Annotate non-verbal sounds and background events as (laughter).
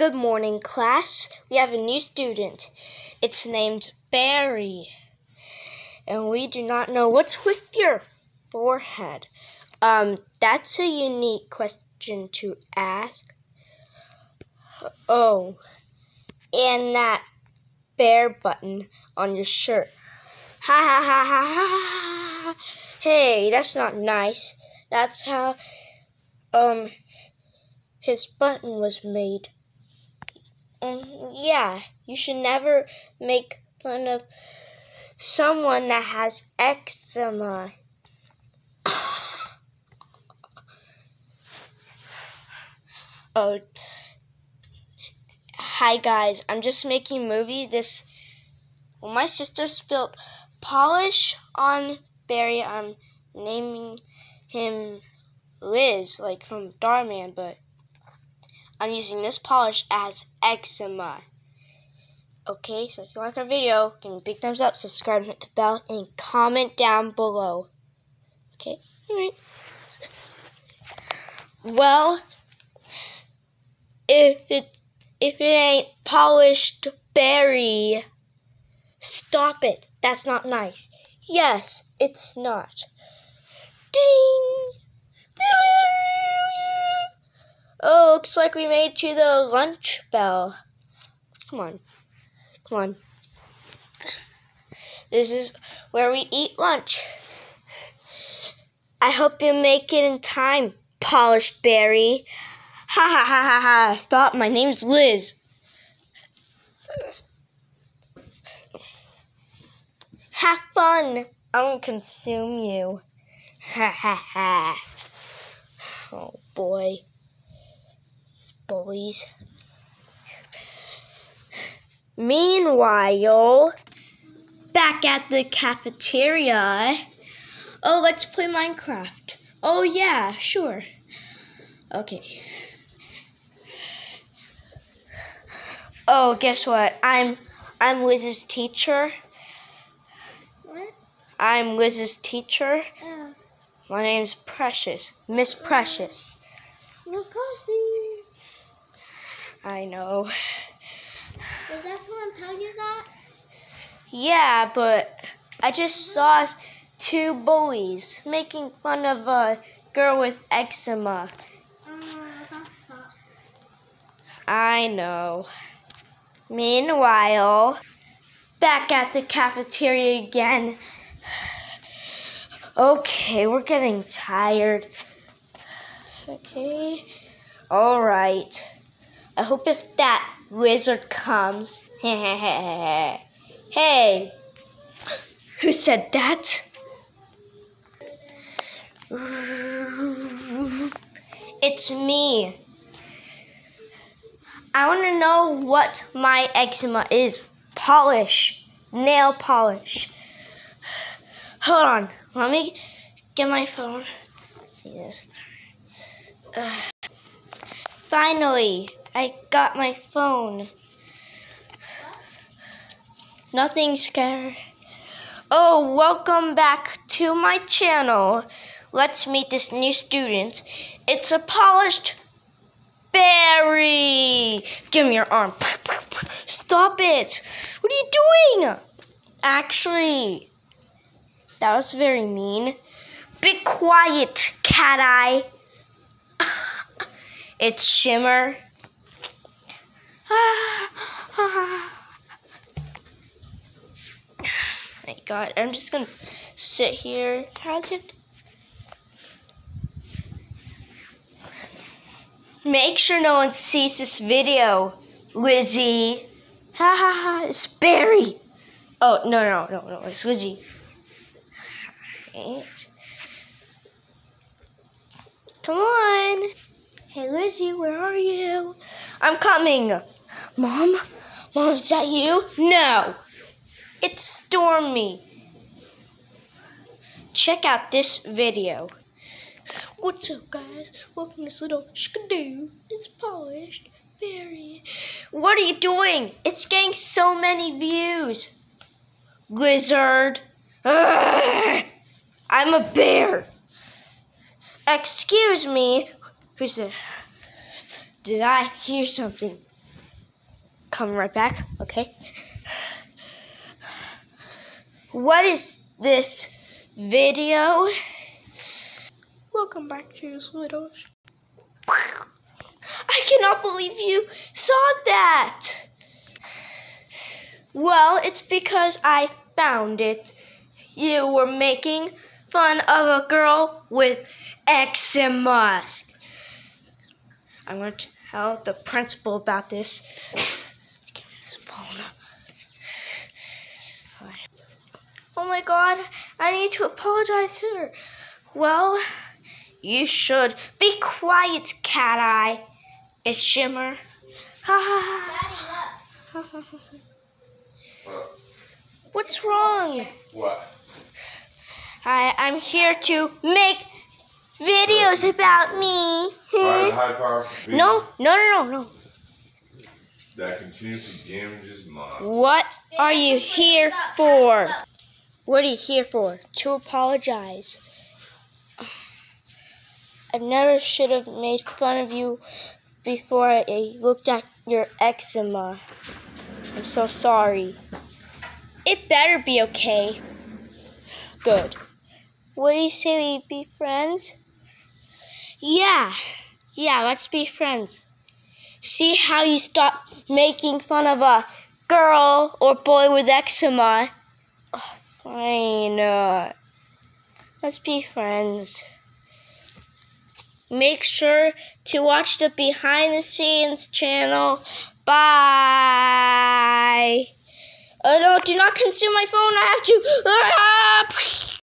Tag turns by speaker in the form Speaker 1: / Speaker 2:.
Speaker 1: Good morning, class. We have a new student. It's named Barry. And we do not know what's with your forehead. Um, that's a unique question to ask. Oh, and that bear button on your shirt. Ha ha ha ha ha. Hey, that's not nice. That's how um his button was made. Um, yeah, you should never make fun of someone that has eczema. (coughs) oh, hi guys. I'm just making movie. This, well, my sister spilled polish on Barry. I'm naming him Liz, like from Darman, but I'm using this polish as eczema. Okay, so if you like our video, give me a big thumbs up, subscribe, hit the bell, and comment down below. Okay, alright. Well, if it if it ain't polished berry, stop it. That's not nice. Yes, it's not. Ding! Oh, looks like we made to the lunch bell. Come on. Come on. This is where we eat lunch. I hope you make it in time, polished berry. Ha ha ha ha ha. Stop, my name's Liz. Have fun. I won't consume you. Ha ha ha. Oh boy. Bullies. Meanwhile, back at the cafeteria. Oh, let's play Minecraft. Oh, yeah, sure. Okay. Oh, guess what? I'm I'm Liz's teacher.
Speaker 2: What?
Speaker 1: I'm Liz's teacher.
Speaker 2: Oh,
Speaker 1: My name's Precious. Miss Precious.
Speaker 2: no coffee.
Speaker 1: I know.
Speaker 2: Is that someone tell you that?
Speaker 1: Yeah, but I just saw two bullies making fun of a girl with eczema.
Speaker 2: Oh, that sucks.
Speaker 1: I know. Meanwhile, back at the cafeteria again. Okay, we're getting tired. Okay. All right. I hope if that wizard comes. (laughs) hey. Who said that? It's me. I want to know what my eczema is. Polish. Nail polish. Hold on. Let me get my phone. See this. Uh, finally, I got my phone. Nothing scary. Oh, welcome back to my channel. Let's meet this new student. It's a polished berry. Give me your arm. Stop it! What are you doing? Actually, that was very mean. Be quiet, cat eye. (laughs) it's Shimmer. (sighs) My God, I'm just gonna sit here. How's it? Make sure no one sees this video, Lizzie. Ha ha ha, it's Barry. Oh, no, no, no, no, it's Lizzie. Right. Come on. Hey, Lizzie, where are you? I'm coming. Mom? Mom, is that you? No. It's Stormy. Check out this video. What's up, guys? Welcome to this little skidoo. It's polished. Very. What are you doing? It's getting so many views. Lizard. I'm a bear. Excuse me. Who's it? Did I hear something? Come right back, okay? What is this video? Welcome back to little. I cannot believe you saw that. Well, it's because I found it. You were making fun of a girl with eczema. I'm going to tell the principal about this. Give me his phone. Oh my god, I need to apologize to her. Well, you should. Be quiet, cat eye. It's Shimmer. Ha ha ha. What's wrong?
Speaker 3: What?
Speaker 1: I, I'm here to make videos about me.
Speaker 3: Alright, high power. beam
Speaker 1: no, no, no, no, no.
Speaker 3: That continuously damages mind.
Speaker 1: What are you here for? What are you here for? To apologize. I never should have made fun of you before I looked at your eczema. I'm so sorry. It better be okay. Good. What do you say we be friends? Yeah. Yeah, let's be friends. See how you stop making fun of a girl or boy with eczema. Oh, fine. Uh, let's be friends. Make sure to watch the behind the scenes channel. Bye. Oh no, do not consume my phone. I have to. Ah!